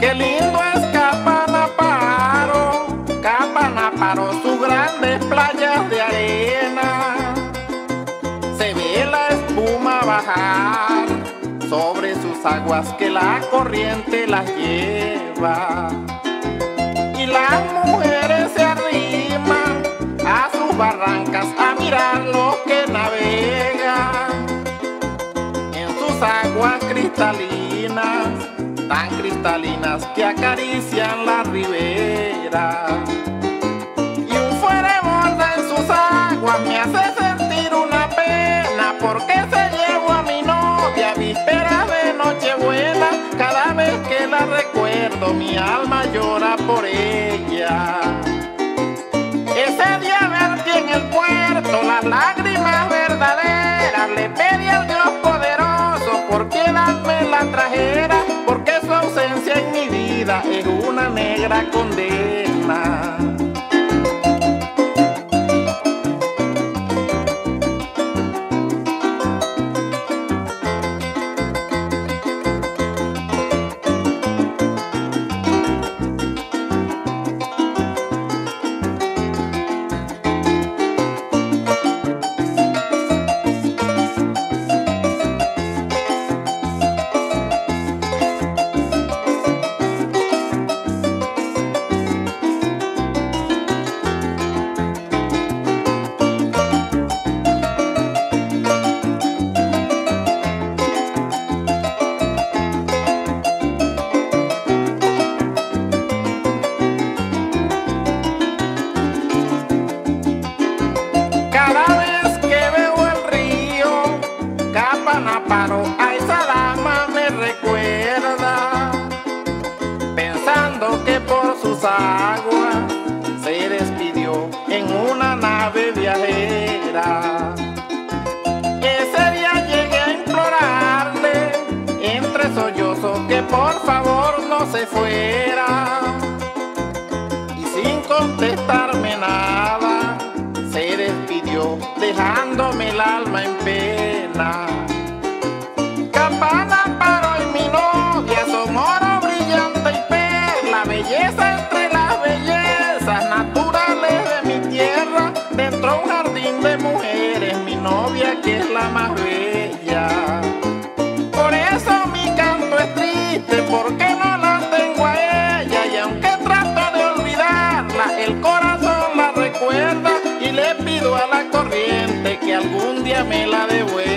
Qué lindo es Capanaparo, Capanaparo, sus grandes playas de arena. Se ve la espuma bajar sobre sus aguas que la corriente las lleva. Y las mujeres se arriman a sus barrancas a mirar lo que navega en sus aguas cristalinas, tan cristalinas que acarician la ribera. Y un fuere en sus aguas me hace sentir una pena porque se llevó a mi novia víspera de Nochebuena. Cada vez que la recuerdo mi alma llora por ella. Ese día vertí en el puerto las lágrimas verdaderas, le pedí al Dios poderoso por piedad me la trajera, negra condena. Una nave viajera. Ese día llegué a implorarle entre sollozos que por favor no se fuera y sin contestarme nada a la corriente que algún día me la devuelva.